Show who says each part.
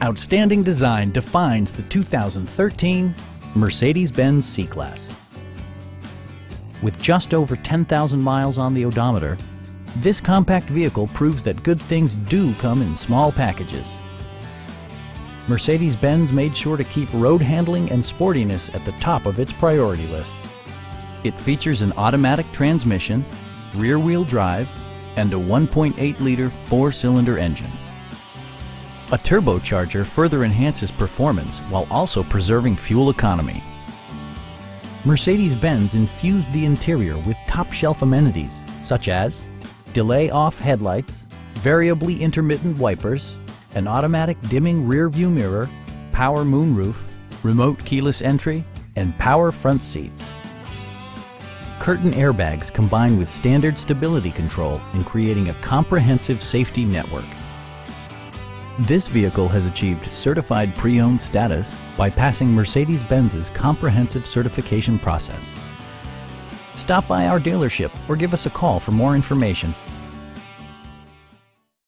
Speaker 1: Outstanding design defines the 2013 Mercedes-Benz C-Class. With just over 10,000 miles on the odometer, this compact vehicle proves that good things do come in small packages. Mercedes-Benz made sure to keep road handling and sportiness at the top of its priority list. It features an automatic transmission, rear-wheel drive, and a 1.8-liter four-cylinder engine. A turbocharger further enhances performance while also preserving fuel economy. Mercedes-Benz infused the interior with top-shelf amenities such as delay-off headlights, variably intermittent wipers, an automatic dimming rear-view mirror, power moonroof, remote keyless entry, and power front seats. Curtain airbags combine with standard stability control in creating a comprehensive safety network. This vehicle has achieved certified pre-owned status by passing Mercedes-Benz's comprehensive certification process. Stop by our dealership or give us a call for more information.